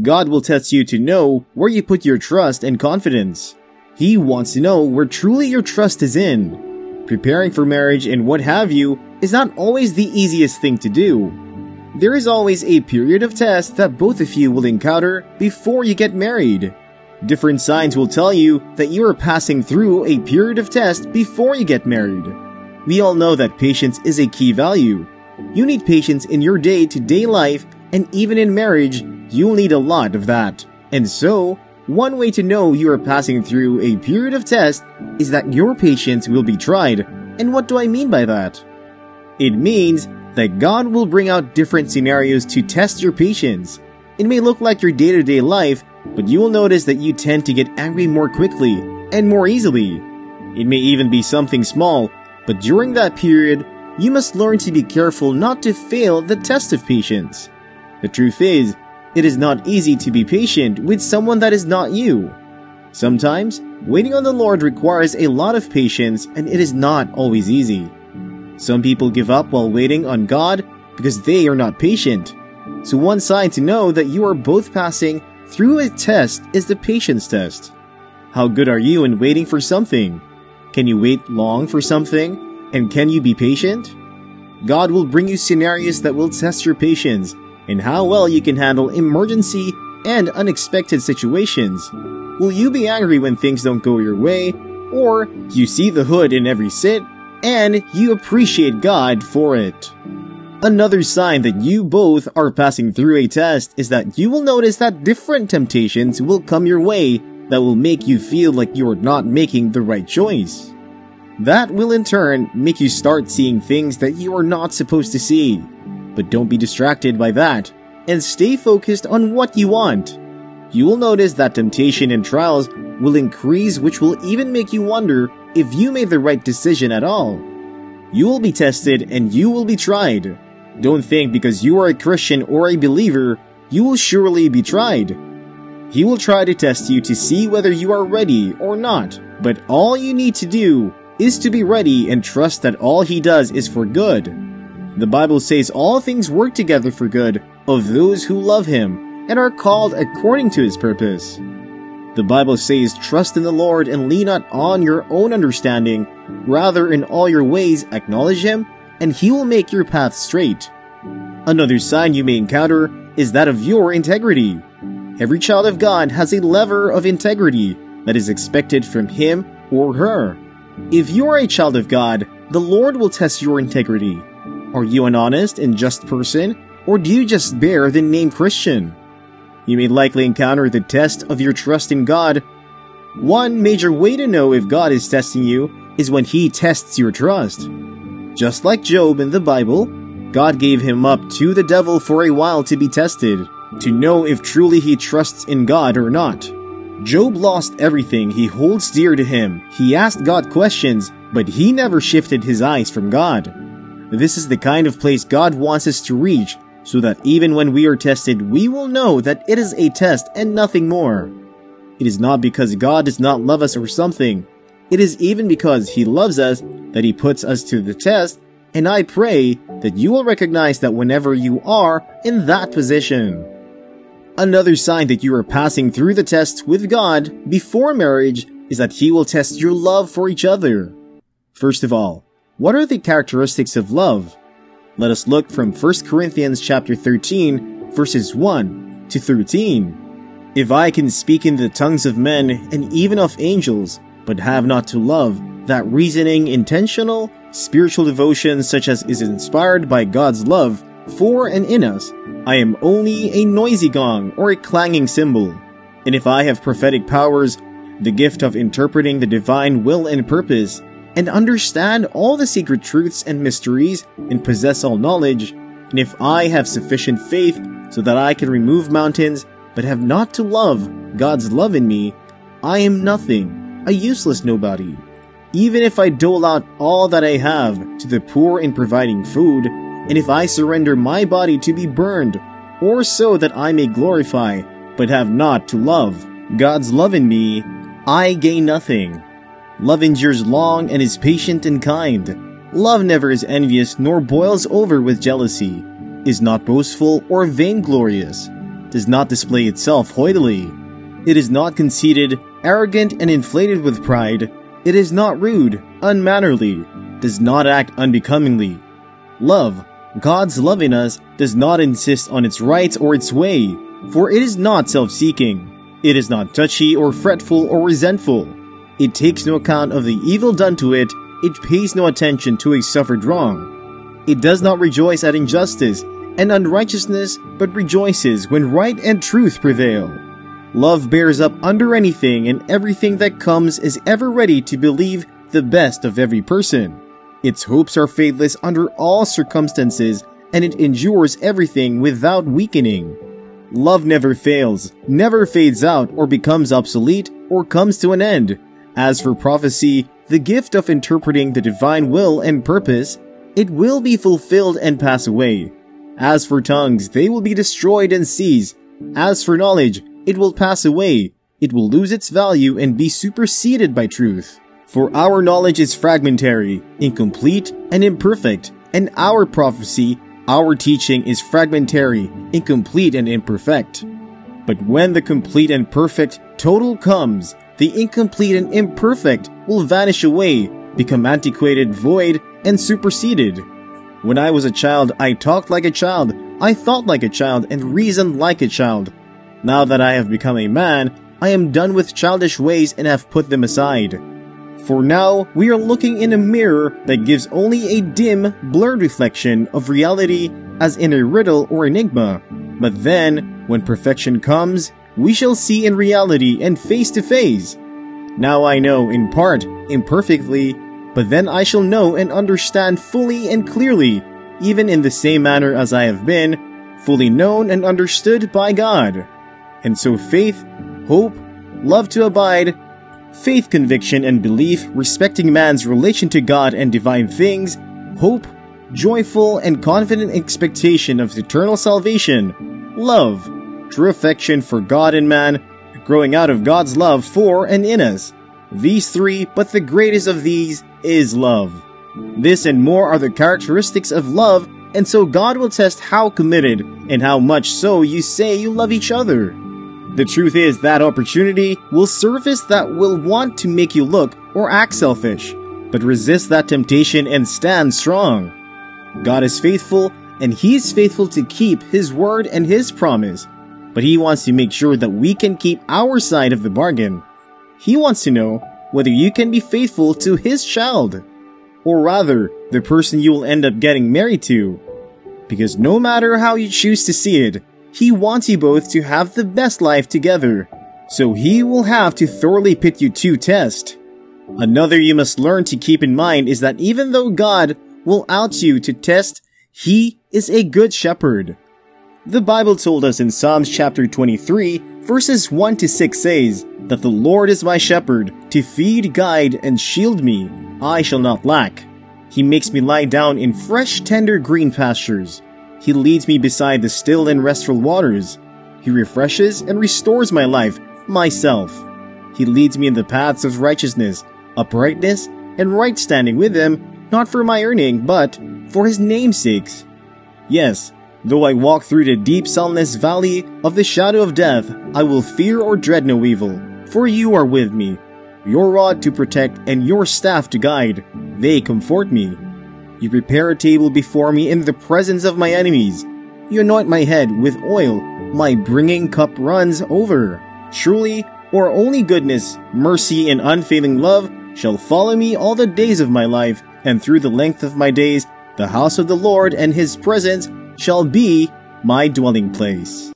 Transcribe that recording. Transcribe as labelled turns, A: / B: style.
A: God will test you to know where you put your trust and confidence. He wants to know where truly your trust is in. Preparing for marriage and what have you is not always the easiest thing to do. There is always a period of test that both of you will encounter before you get married. Different signs will tell you that you are passing through a period of test before you get married. We all know that patience is a key value. You need patience in your day to day life, and even in marriage, you'll need a lot of that. And so, one way to know you are passing through a period of test is that your patience will be tried. And what do I mean by that? It means that God will bring out different scenarios to test your patience. It may look like your day to day life, but you will notice that you tend to get angry more quickly and more easily. It may even be something small, but during that period, you must learn to be careful not to fail the test of patience. The truth is, it is not easy to be patient with someone that is not you. Sometimes, waiting on the Lord requires a lot of patience and it is not always easy. Some people give up while waiting on God because they are not patient. So one sign to know that you are both passing through a test is the patience test. How good are you in waiting for something? Can you wait long for something? And can you be patient? God will bring you scenarios that will test your patience and how well you can handle emergency and unexpected situations. Will you be angry when things don't go your way? Or you see the hood in every sit and you appreciate God for it? Another sign that you both are passing through a test is that you will notice that different temptations will come your way that will make you feel like you are not making the right choice. That will in turn make you start seeing things that you are not supposed to see. But don't be distracted by that, and stay focused on what you want. You will notice that temptation and trials will increase, which will even make you wonder if you made the right decision at all. You will be tested and you will be tried. Don't think because you are a Christian or a believer, you will surely be tried. He will try to test you to see whether you are ready or not, but all you need to do is to be ready and trust that all he does is for good. The Bible says all things work together for good of those who love him and are called according to his purpose. The Bible says, Trust in the Lord and lean not on your own understanding, rather in all your ways acknowledge him, and he will make your path straight. Another sign you may encounter is that of your integrity. Every child of God has a lever of integrity that is expected from him or her. If you are a child of God, the Lord will test your integrity. Are you an honest and just person, or do you just bear the name Christian? You may likely encounter the test of your trust in God. One major way to know if God is testing you is when He tests your trust. Just like Job in the Bible, God gave him up to the devil for a while to be tested, to know if truly he trusts in God or not. Job lost everything he holds dear to him. He asked God questions, but he never shifted his eyes from God. This is the kind of place God wants us to reach, so that even when we are tested, we will know that it is a test and nothing more. It is not because God does not love us or something. It is even because He loves us that He puts us to the test, and I pray that you will recognize that whenever you are in that position. Another sign that you are passing through the test with God before marriage is that He will test your love for each other. First of all, what are the characteristics of love? Let us look from 1 Corinthians chapter 13, verses 1 to 13. If I can speak in the tongues of men and even of angels, but have not to love, that reasoning, intentional, spiritual devotion such as is inspired by God's love for and in us, I am only a noisy gong or a clanging cymbal. And if I have prophetic powers, the gift of interpreting the divine will and purpose, and understand all the secret truths and mysteries, and possess all knowledge, and if I have sufficient faith so that I can remove mountains, but have not to love God's love in me, I am nothing, a useless nobody. Even if I dole out all that I have to the poor in providing food, and if I surrender my body to be burned, or so that I may glorify, but have not to love God's love in me, I gain nothing. Love endures long and is patient and kind. Love never is envious nor boils over with jealousy, is not boastful or vainglorious, does not display itself hoidily. It is not conceited, arrogant, and inflated with pride. It is not rude, unmannerly, does not act unbecomingly. Love, God's love in us, does not insist on its rights or its way, for it is not self-seeking. It is not touchy or fretful or resentful. It takes no account of the evil done to it. It pays no attention to a suffered wrong. It does not rejoice at injustice and unrighteousness, but rejoices when right and truth prevail. Love bears up under anything and everything that comes is ever ready to believe the best of every person. Its hopes are faithless under all circumstances and it endures everything without weakening. Love never fails, never fades out or becomes obsolete or comes to an end. As for prophecy, the gift of interpreting the divine will and purpose, it will be fulfilled and pass away. As for tongues, they will be destroyed and cease. As for knowledge, it will pass away. It will lose its value and be superseded by truth. For our knowledge is fragmentary, incomplete, and imperfect, and our prophecy, our teaching is fragmentary, incomplete, and imperfect. But when the complete and perfect total comes, the incomplete and imperfect will vanish away, become antiquated, void, and superseded. When I was a child, I talked like a child, I thought like a child, and reasoned like a child. Now that I have become a man, I am done with childish ways and have put them aside. For now, we are looking in a mirror that gives only a dim, blurred reflection of reality as in a riddle or enigma. But then, when perfection comes, we shall see in reality and face to face. Now I know in part, imperfectly, but then I shall know and understand fully and clearly, even in the same manner as I have been, fully known and understood by God. And so faith, hope, love to abide, faith, conviction, and belief respecting man's relation to God and divine things, hope, joyful and confident expectation of eternal salvation, love, true affection for God and man, growing out of God's love for and in us. These three, but the greatest of these, is love. This and more are the characteristics of love, and so God will test how committed and how much so you say you love each other. The truth is that opportunity will surface that will want to make you look or act selfish, but resist that temptation and stand strong. God is faithful, and He is faithful to keep His word and His promise, but He wants to make sure that we can keep our side of the bargain. He wants to know whether you can be faithful to His child, or rather, the person you will end up getting married to. Because no matter how you choose to see it, he wants you both to have the best life together, so he will have to thoroughly pit you to test. Another you must learn to keep in mind is that even though God will out you to test, he is a good shepherd. The Bible told us in Psalms chapter 23, verses 1 to 6 says, That the Lord is my shepherd, to feed, guide, and shield me, I shall not lack. He makes me lie down in fresh, tender green pastures. He leads me beside the still and restful waters. He refreshes and restores my life, myself. He leads me in the paths of righteousness, uprightness, and right standing with Him, not for my earning, but for His name's sakes. Yes, though I walk through the deep sunless valley of the shadow of death, I will fear or dread no evil, for you are with me. Your rod to protect and your staff to guide, they comfort me. You prepare a table before me in the presence of my enemies. You anoint my head with oil. My bringing cup runs over. Truly, or only goodness, mercy, and unfailing love shall follow me all the days of my life, and through the length of my days, the house of the Lord and his presence shall be my dwelling place.